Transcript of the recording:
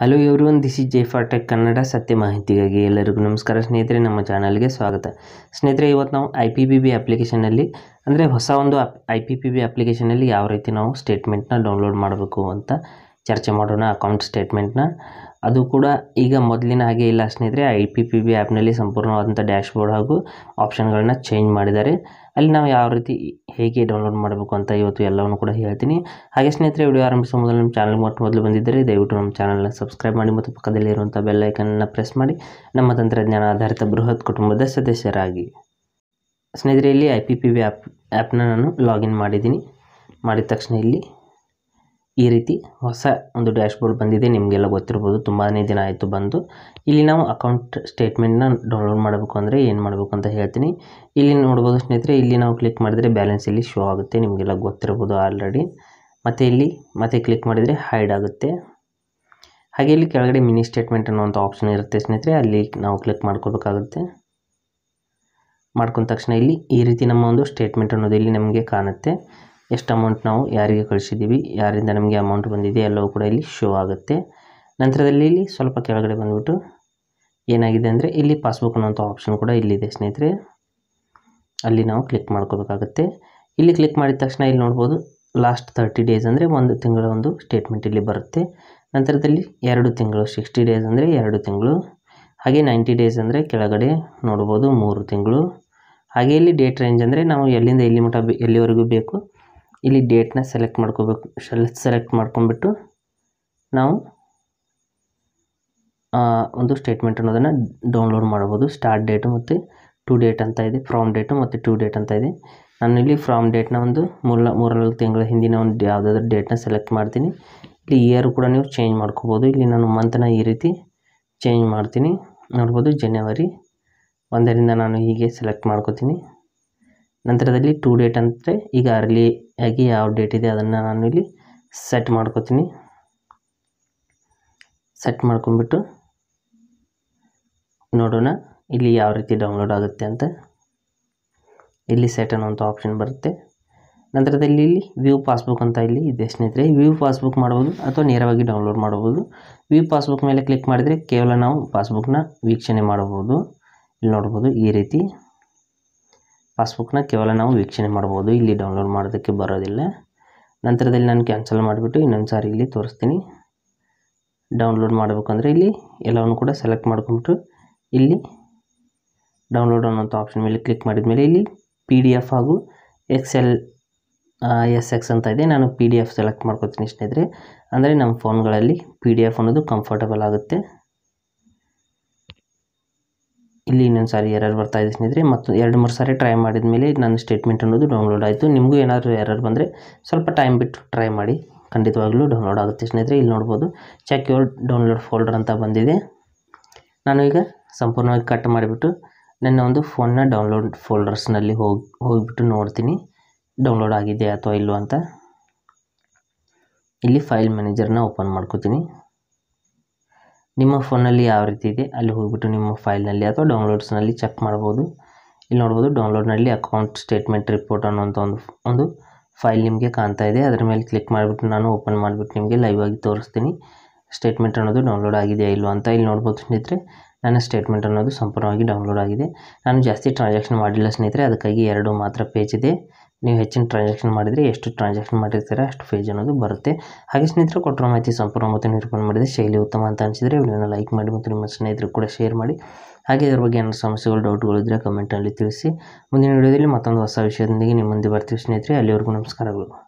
Hello everyone this is Jaifa tech Kannada ಸತ್ಯ ಮಾಹಿತಿಗಾಗಿ ಎಲ್ಲರಿಗೂ ನಮಸ್ಕಾರ. ಸ್ನೇಹಿತರೆ, ನಮ್ಮ ಚಾನಲ್ಗೆ ಸ್ವಾಗತ. ಸ್ನೇಹಿತರೆ, ಇವತ್ತು ನಾವು ಐ ಪಿ ಪಿ ಬಿ ಅಪ್ಲಿಕೇಶನಲ್ಲಿ ಅಂದರೆ ಹೊಸ ಒಂದು ಐ ಪಿ ಪಿ ಬಿ ಅಪ್ಲಿಕೇಶನಲ್ಲಿ ಯಾವ ರೀತಿ ನಾವು ಸ್ಟೇಟ್ಮೆಂಟ್ನ ಡೌನ್ಲೋಡ್ ಮಾಡಬೇಕು ಅಂತ ಚರ್ಚೆ ಮಾಡೋಣ ಅಕೌಂಟ್ ಸ್ಟೇಟ್ಮೆಂಟ್ನ ಅದು ಕೂಡ ಈಗ ಮೊದಲಿನ ಹಾಗೆ ಇಲ್ಲ ಸ್ನೇಹಿತರೆ. ಐ ಪಿ ಪಿ ಬಿ ಆ್ಯಪ್ನಲ್ಲಿ ಸಂಪೂರ್ಣವಾದಂಥ ಡ್ಯಾಶ್ಬೋರ್ಡ್ ಹಾಗೂ ಆಪ್ಷನ್ಗಳನ್ನ ಚೇಂಜ್ ಮಾಡಿದ್ದಾರೆ. ಅಲ್ಲಿ ನಾವು ಯಾವ ರೀತಿ ಹೇಗೆ ಡೌನ್ಲೋಡ್ ಮಾಡಬೇಕು ಅಂತ ಇವತ್ತು ಎಲ್ಲವನ್ನು ಕೂಡ ಹೇಳ್ತೀನಿ. ಹಾಗೆ ಸ್ನೇಹಿತರೆ ವಿಡಿಯೋ ಆರಂಭಿಸುವ ಮೊದಲು ನಮ್ಮ ಚಾನಲ್ ಮೊಟ್ಟ ಮೊದಲು ಬಂದಿದ್ದರೆ ದಯವಿಟ್ಟು ನಮ್ಮ ಚಾನಲ್ನ ಸಬ್ಸ್ಕ್ರೈಬ್ ಮಾಡಿ ಮತ್ತು ಪಕ್ಕದಲ್ಲಿರುವಂಥ ಬೆಲ್ ಐಕನ್ನ ಪ್ರೆಸ್ ಮಾಡಿ. ನಮ್ಮ ತಂತ್ರಜ್ಞಾನ ಆಧಾರಿತ ಬೃಹತ್ ಕುಟುಂಬದ ಸದಸ್ಯರಾಗಿ. ಸ್ನೇಹಿತರೆ, ಇಲ್ಲಿ I P P B app ಆ್ಯಪ್ನ ನಾನು ಲಾಗಿನ್ ಮಾಡಿದ್ದೀನಿ. ಮಾಡಿದ ತಕ್ಷಣ ಇಲ್ಲಿ ಈ ರೀತಿ ಹೊಸ ಒಂದು ಡ್ಯಾಶ್ಬೋರ್ಡ್ ಬಂದಿದೆ, ನಿಮಗೆಲ್ಲ ಗೊತ್ತಿರ್ಬೋದು ತುಂಬಾ ದಿನ ಆಯಿತು ಬಂದು. ಇಲ್ಲಿ ನಾವು ಅಕೌಂಟ್ ಸ್ಟೇಟ್ಮೆಂಟ್ನ ಡೌನ್ಲೋಡ್ ಮಾಡಬೇಕು ಅಂದರೆ ಏನು ಮಾಡಬೇಕು ಅಂತ ಹೇಳ್ತೀನಿ. ಇಲ್ಲಿ ನೋಡ್ಬೋದು ಸ್ನೇಹಿತರೆ, ಇಲ್ಲಿ ನಾವು ಕ್ಲಿಕ್ ಮಾಡಿದರೆ ಬ್ಯಾಲೆನ್ಸ್ ಇಲ್ಲಿ ಶೋ ಆಗುತ್ತೆ, ನಿಮಗೆಲ್ಲ ಗೊತ್ತಿರ್ಬೋದು ಆಲ್ರೆಡಿ ಮತ್ತು ಇಲ್ಲಿ, ಮತ್ತೆ ಕ್ಲಿಕ್ ಮಾಡಿದರೆ ಹೈಡ್ ಆಗುತ್ತೆ. ಹಾಗೆ ಇಲ್ಲಿ ಕೆಳಗಡೆ ಮಿನಿ ಸ್ಟೇಟ್ಮೆಂಟ್ ಅನ್ನುವಂಥ ಆಪ್ಷನ್ ಇರುತ್ತೆ ಸ್ನೇಹಿತರೆ, ಅಲ್ಲಿ ನಾವು ಕ್ಲಿಕ್ ಮಾಡ್ಕೋಬೇಕಾಗುತ್ತೆ. ಮಾಡ್ಕೊಂಡ ತಕ್ಷಣ ಇಲ್ಲಿ ಈ ರೀತಿ ನಮ್ಮ ಒಂದು ಸ್ಟೇಟ್ಮೆಂಟ್ ಅನ್ನೋದು ಇಲ್ಲಿ ನಮಗೆ ಕಾಣುತ್ತೆ. ಎಷ್ಟು ಅಮೌಂಟ್ ನಾವು ಯಾರಿಗೆ ಕಳಿಸಿದ್ದೀವಿ ಯಾರಿಂದ ನಮಗೆ ಅಮೌಂಟ್ ಬಂದಿದೆ ಎಲ್ಲವೂ ಕೂಡ ಇಲ್ಲಿ ಶೋ ಆಗುತ್ತೆ. ನಂತರದಲ್ಲಿ ಇಲ್ಲಿ ಸ್ವಲ್ಪ ಕೆಳಗಡೆ ಬಂದುಬಿಟ್ಟು ಏನಾಗಿದೆ ಅಂದರೆ ಇಲ್ಲಿ ಪಾಸ್ಬುಕ್ ಅನ್ನೋಂಥ ಆಪ್ಷನ್ ಕೂಡ ಇಲ್ಲಿದೆ ಸ್ನೇಹಿತರೆ. ಅಲ್ಲಿ ನಾವು ಕ್ಲಿಕ್ ಮಾಡ್ಕೋಬೇಕಾಗುತ್ತೆ. ಇಲ್ಲಿ ಕ್ಲಿಕ್ ಮಾಡಿದ ತಕ್ಷಣ ಇಲ್ಲಿ ನೋಡ್ಬೋದು ಲಾಸ್ಟ್ ತರ್ಟಿ ಡೇಸ್ ಅಂದರೆ ಒಂದು ತಿಂಗಳ ಒಂದು ಸ್ಟೇಟ್ಮೆಂಟ್ ಇಲ್ಲಿ ಬರುತ್ತೆ. ನಂತರದಲ್ಲಿ ಎರಡು ತಿಂಗಳು ಸಿಕ್ಸ್ಟಿ ಡೇಸ್ ಅಂದರೆ ಎರಡು ತಿಂಗಳು, ಹಾಗೆ ನೈಂಟಿ ಡೇಸ್ ಅಂದರೆ ಕೆಳಗಡೆ ನೋಡ್ಬೋದು ಮೂರು ತಿಂಗಳು. ಹಾಗೆ ಇಲ್ಲಿ ಡೇಟ್ ರೇಂಜ್ ಅಂದರೆ ನಾವು ಎಲ್ಲಿಂದ ಎಲ್ಲಿ ಮಟ್ಟ ಎಲ್ಲಿವರೆಗೂ ಬೇಕು ಇಲ್ಲಿ ಡೇಟ್ನ ಸೆಲೆಕ್ಟ್ ಮಾಡ್ಕೋಬೇಕು ಸೆಲೆಕ್ಟ್ ಮಾಡ್ಕೊಂಡ್ಬಿಟ್ಟು ನಾವು ಒಂದು ಸ್ಟೇಟ್ಮೆಂಟ್ ಅನ್ನೋದನ್ನು ಡೌನ್ಲೋಡ್ ಮಾಡ್ಬೋದು ಸ್ಟಾರ್ಟ್ ಡೇಟು ಮತ್ತು ಟು ಡೇಟ್ ಅಂತ ಇದೆ ಫ್ರಾಮ್ ಡೇಟು ಮತ್ತು ಟು ಡೇಟ್ ಅಂತ ಇದೆ. ನಾನು ಇಲ್ಲಿ ಫ್ರಾಮ್ ಡೇಟ್ನ ಒಂದು ಮೂರ ಮೂರ್ನಾಲ್ಕು ತಿಂಗಳ ಹಿಂದಿನ ಒಂದು ಯಾವುದಾದ್ರು ಡೇಟ್ನ ಸೆಲೆಕ್ಟ್ ಮಾಡ್ತೀನಿ. ಇಲ್ಲಿ ಇಯರ್ ಕೂಡ ನೀವು ಚೇಂಜ್ ಮಾಡ್ಕೋಬೋದು ಇಲ್ಲಿ ನಾನು ಮಂತ್ನ ಈ ರೀತಿ ಚೇಂಜ್ ಮಾಡ್ತೀನಿ. ನೋಡ್ಬೋದು ಜನವರಿ ಒಂದರಿಂದ ನಾನು ಹೀಗೆ ಸೆಲೆಕ್ಟ್ ಮಾಡ್ಕೋತೀನಿ. ನಂತರದಲ್ಲಿ ಟೂ ಡೇಟ್ ಅಂದರೆ ಈಗ ಅರ್ಲಿ ಆಗಿ ಯಾವ ಡೇಟ್ ಇದೆ ಅದನ್ನು ನಾನು ಇಲ್ಲಿ ಸೆಟ್ ಮಾಡ್ಕೋತೀನಿ. ಸೆಟ್ ಮಾಡ್ಕೊಂಡ್ಬಿಟ್ಟು ನೋಡೋಣ ಇಲ್ಲಿ ಯಾವ ರೀತಿ ಡೌನ್ಲೋಡ್ ಆಗುತ್ತೆ ಅಂತ. ಇಲ್ಲಿ ಸೆಟ್ ಅನ್ನೋಂಥ ಆಪ್ಷನ್ ಬರುತ್ತೆ. ನಂತರದಲ್ಲಿ ಇಲ್ಲಿ ವ್ಯೂ ಪಾಸ್ಬುಕ್ ಅಂತ ಇಲ್ಲಿ ಇದೆ ಸ್ನೇಹಿತರೆ. ವ್ಯೂ ಪಾಸ್ಬುಕ್ ಮಾಡ್ಬೋದು ಅಥವಾ ನೇರವಾಗಿ ಡೌನ್ಲೋಡ್ ಮಾಡ್ಬೋದು. ವ್ಯೂ ಪಾಸ್ಬುಕ್ ಮೇಲೆ ಕ್ಲಿಕ್ ಮಾಡಿದರೆ ಕೇವಲ ನಾವು ಪಾಸ್ಬುಕ್ನ ವೀಕ್ಷಣೆ ಮಾಡ್ಬೋದು ಇಲ್ಲಿ ನೋಡ್ಬೋದು ಈ ರೀತಿ. ಪಾಸ್ಬುಕ್ನ ಕೇವಲ ನಾವು ವೀಕ್ಷಣೆ ಮಾಡ್ಬೋದು. ಇಲ್ಲಿ ಡೌನ್ಲೋಡ್ ಮಾಡೋದಕ್ಕೆ ಬರೋದಿಲ್ಲ. ನಂತರದಲ್ಲಿ ನಾನು ಕ್ಯಾನ್ಸಲ್ ಮಾಡಿಬಿಟ್ಟು ಇನ್ನೊಂದು ಸಾರಿ ಇಲ್ಲಿ ತೋರಿಸ್ತೀನಿ. ಡೌನ್ಲೋಡ್ ಮಾಡಬೇಕಂದ್ರೆ ಇಲ್ಲಿ ಎಲ್ಲವನ್ನು ಕೂಡ ಸೆಲೆಕ್ಟ್ ಮಾಡ್ಕೊಂಬಿಟ್ಟು ಇಲ್ಲಿ ಡೌನ್ಲೋಡ್ ಅನ್ನೋಂಥ ಆಪ್ಷನ್ ಮೇಲೆ ಕ್ಲಿಕ್ ಮಾಡಿದ ಮೇಲೆ ಇಲ್ಲಿ ಪಿ ಡಿ ಎಫ್ ಹಾಗೂ ಎಕ್ಸೆಲ್ ಎಸ್ ಎಕ್ಸ್ ಅಂತ ಇದೆ. ನಾನು ಪಿ ಡಿ ಎಫ್ ಸೆಲೆಕ್ಟ್ ಮಾಡ್ಕೊತೀನಿ ಸ್ನೇಹಿತರೆ. ಅಂದರೆ ನಮ್ಮ ಫೋನ್ಗಳಲ್ಲಿ ಪಿ ಡಿ ಎಫ್ ಅನ್ನೋದು ಕಂಫರ್ಟಬಲ್ ಆಗುತ್ತೆ. ಇಲ್ಲಿ ಇನ್ನೊಂದು ಸಾರಿ ಎರರ್ ಬರ್ತಾ ಇದೆ ಸ್ನೇಹಿತರೆ. ಮತ್ತು ಎರಡು, ಮೂರು ಸಾರಿ ಟ್ರೈ ಮಾಡಿದ ಮೇಲೆ ನನ್ನ ಸ್ಟೇಟ್ಮೆಂಟ್ ಅನ್ನೋದು ಡೌನ್ಲೋಡ್ ಆಯಿತು. ನಿಮಗೂ ಏನಾದರೂ ಎರರ್ ಬಂದರೆ ಸ್ವಲ್ಪ ಟೈಮ್ ಬಿಟ್ಟು ಟ್ರೈ ಮಾಡಿ. ಖಂಡಿತವಾಗ್ಲೂ ಡೌನ್ಲೋಡ್ ಆಗುತ್ತೆ ಸ್ನೇಹಿತರೆ. ಇಲ್ಲಿ ನೋಡ್ಬೋದು ಚೆಕ್ ಯುವರ್ ಡೌನ್ಲೋಡ್ ಫೋಲ್ಡರ್ ಅಂತ ಬಂದಿದೆ. ನಾನು ಈಗ ಸಂಪೂರ್ಣವಾಗಿ ಕಟ್ ಮಾಡಿಬಿಟ್ಟು ನನ್ನ ಒಂದು ಫೋನ್ನ ಡೌನ್ಲೋಡ್ ಫೋಲ್ಡರ್ಸ್ನಲ್ಲಿ ಹೋಗಿ, ಹೋಗಿಬಿಟ್ಟು ನೋಡ್ತೀನಿ. ಡೌನ್ಲೋಡ್ ಆಗಿದೆ ಅಥವಾ ಇಲ್ಲೋ ಅಂತ. ಇಲ್ಲಿ ಫೈಲ್ ಮ್ಯಾನೇಜರ್ನ ಓಪನ್ ಮಾಡ್ಕೋತೀನಿ. ನಿಮ್ಮ ಫೋನಲ್ಲಿ ಯಾವ ರೀತಿ ಇದೆ, ಅಲ್ಲಿ ಹೋಗ್ಬಿಟ್ಟು ನಿಮ್ಮ ಫೈಲ್ನಲ್ಲಿ ಅಥವಾ ಡೌನ್ಲೋಡ್ಸ್ನಲ್ಲಿ ಚೆಕ್ ಮಾಡ್ಬೋದು. ಇಲ್ಲಿ ನೋಡ್ಬೋದು, ಡೌನ್ಲೋಡ್ನಲ್ಲಿ ಅಕೌಂಟ್ ಸ್ಟೇಟ್ಮೆಂಟ್ ರಿಪೋರ್ಟ್ ಅನ್ನೋಂಥ ಒಂದು ಒಂದು ಫೈಲ್ ನಿಮಗೆ ಕಾಣ್ತಾ ಇದೆ. ಅದರ ಮೇಲೆ ಕ್ಲಿಕ್ ಮಾಡಿಬಿಟ್ಟು ನಾನು ಓಪನ್ ಮಾಡಿಬಿಟ್ಟು ನಿಮಗೆ ಲೈವ್ ಆಗಿ ತೋರಿಸ್ತೀನಿ. ಸ್ಟೇಟ್ಮೆಂಟ್ ಅನ್ನೋದು ಡೌನ್ಲೋಡ್ ಆಗಿದೆಯಾ ಇಲ್ಲೋ ಅಂತ ಇಲ್ಲಿ ನೋಡ್ಬೋದು ಸ್ನೇಹಿತರೆ. ನನ್ನ ಸ್ಟೇಟ್ಮೆಂಟ್ ಅನ್ನೋದು ಸಂಪೂರ್ಣವಾಗಿ ಡೌನ್ಲೋಡ್ ಆಗಿದೆ. ನಾನು ಜಾಸ್ತಿ ಟ್ರಾನ್ಸಾಕ್ಷನ್ ಮಾಡಿಲ್ಲ ಸ್ನೇಹಿತರೆ. ಅದಕ್ಕಾಗಿ ಎರಡು ಮಾತ್ರ ಪೇಜ್ ಇದೆ. ನೀವು ಹೆಚ್ಚಿನ ಟ್ರಾನ್ಸಾಕ್ಷನ್ ಮಾಡಿದರೆ ಎಷ್ಟು ಟ್ರಾನ್ಸಾಕ್ಷನ್ ಮಾಡಿರ್ತೀರ ಅಷ್ಟು ಫೇಜ್ ಅನ್ನೋದು ಬರುತ್ತೆ. ಹಾಗೆ ಸ್ನೇಹಿತರು, ಕೊಟ್ಟಿರೋ ಮಾಹಿತಿ ಸಂಪೂರ್ಣ ಮತ್ತು ನಿರೂಪಣೆ ಮಾಡಿದರೆ ಶೈಲಿ ಉತ್ತಮ ಅಂತ ಅನಿಸಿದರೆ ವಿಡಿಯೋನ ಲೈಕ್ ಮಾಡಿ ಮತ್ತು ನಿಮ್ಮ ಸ್ನೇಹಿತರು ಕೂಡ ಶೇರ್ ಮಾಡಿ. ಹಾಗೆ ಇದ್ರ ಬಗ್ಗೆ ಏನಾದರೂ ಸಮಸ್ಯೆಗಳು ಡೌಟ್ಗಳು ಇದ್ದರೆ ಕಮೆಂಟಲ್ಲಿ ತಿಳಿಸಿ. ಮುಂದಿನ ವಿಡಿಯೋದಲ್ಲಿ ಮತ್ತೊಂದು ಹೊಸ ವಿಷಯದೊಂದಿಗೆ ನಿಮ್ಮ ಮುಂದೆ ಬರ್ತೀವಿ ಸ್ನೇಹಿತರೆ. ಅಲ್ಲಿವರೆಗೂ ನಮಸ್ಕಾರಗಳು.